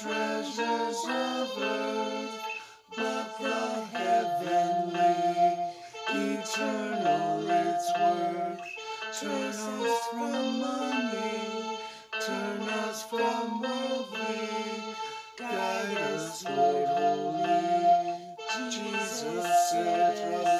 treasures of earth, but the heavenly, eternal its worth. Turn us from money, turn us from worldly, guide us, Lord holy. Jesus, set us.